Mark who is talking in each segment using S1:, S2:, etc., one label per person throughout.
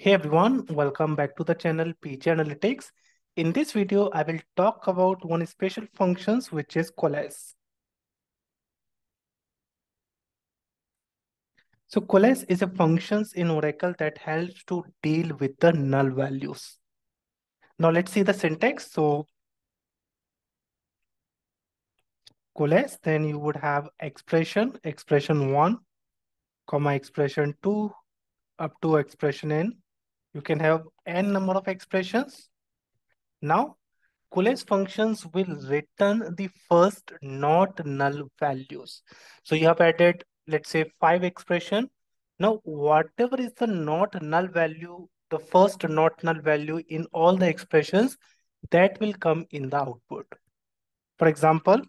S1: Hey everyone, welcome back to the channel PJ Analytics. In this video, I will talk about one special functions which is coalesce. So coalesce is a functions in Oracle that helps to deal with the null values. Now let's see the syntax. So coalesce, then you would have expression, expression one, comma expression two, up to expression n you can have n number of expressions. Now, coalesce functions will return the first not null values. So you have added, let's say five expression. Now, whatever is the not null value, the first not null value in all the expressions, that will come in the output. For example,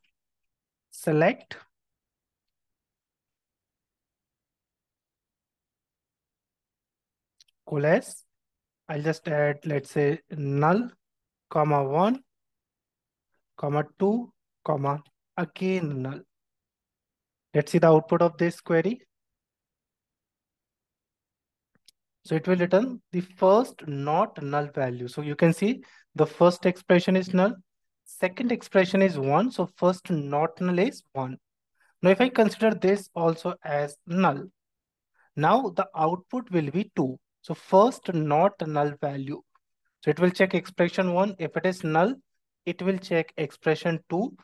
S1: select coalesce I'll just add, let's say, null, comma 1, comma 2, comma again null. Let's see the output of this query. So it will return the first not null value. So you can see the first expression is null. Second expression is 1. So first not null is 1. Now if I consider this also as null, now the output will be 2. So first not null value. So it will check expression one. If it is null, it will check expression two.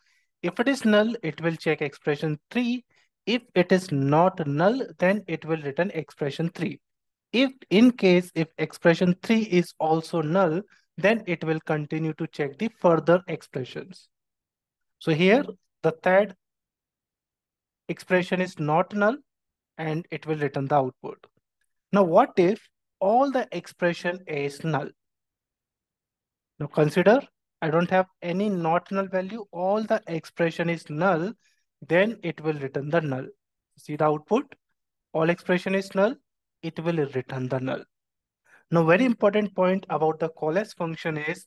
S1: If it is null, it will check expression three. If it is not null, then it will return expression three. If in case if expression three is also null, then it will continue to check the further expressions. So here the third expression is not null and it will return the output. Now what if all the expression is null. Now consider I don't have any not null value. All the expression is null. Then it will return the null. See the output? All expression is null. It will return the null. Now very important point about the coalesce function is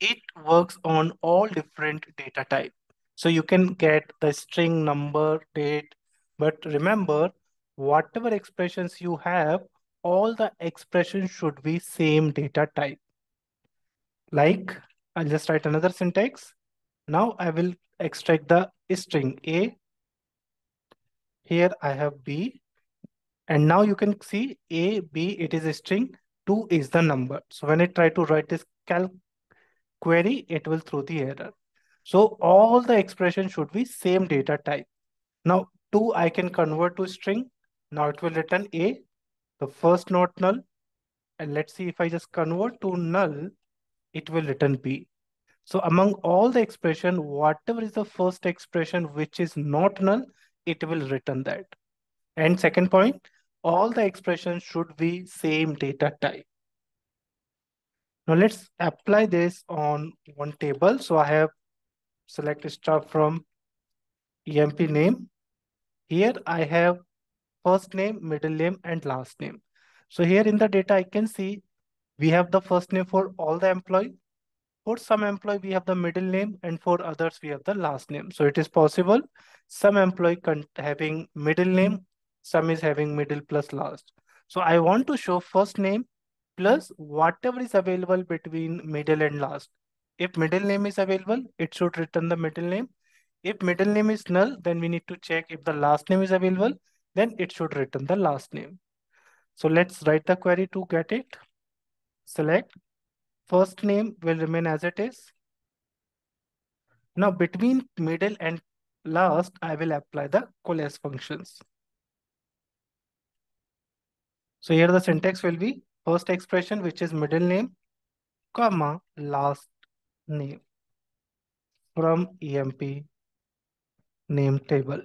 S1: it works on all different data type. So you can get the string number, date, but remember whatever expressions you have, all the expressions should be same data type. Like, I'll just write another syntax. Now I will extract the string A. Here I have B. And now you can see A, B, it is a string. 2 is the number. So when I try to write this calc query, it will throw the error. So all the expression should be same data type. Now 2 I can convert to string. Now it will return A the first not null. And let's see if I just convert to null, it will return B. So among all the expression, whatever is the first expression which is not null, it will return that. And second point, all the expressions should be same data type. Now let's apply this on one table. So I have select stuff from EMP name. Here I have first name, middle name, and last name. So here in the data, I can see we have the first name for all the employee. For some employee, we have the middle name, and for others, we have the last name. So it is possible some employee having middle name, some is having middle plus last. So I want to show first name plus whatever is available between middle and last. If middle name is available, it should return the middle name. If middle name is null, then we need to check if the last name is available then it should return the last name. So let's write the query to get it. Select first name will remain as it is. Now between middle and last, I will apply the coalesce functions. So here the syntax will be first expression, which is middle name, comma, last name from EMP name table.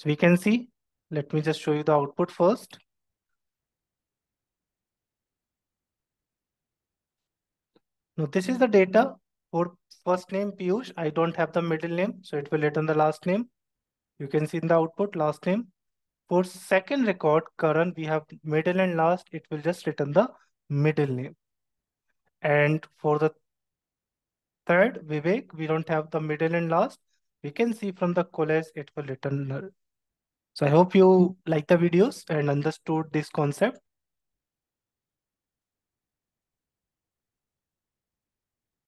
S1: So we can see, let me just show you the output first. Now this is the data for first name Piyush. I don't have the middle name, so it will return the last name. You can see in the output last name. For second record, Karan, we have middle and last. It will just return the middle name. And for the third, Vivek, we don't have the middle and last. We can see from the coalesce, it will return. So I hope you like the videos and understood this concept.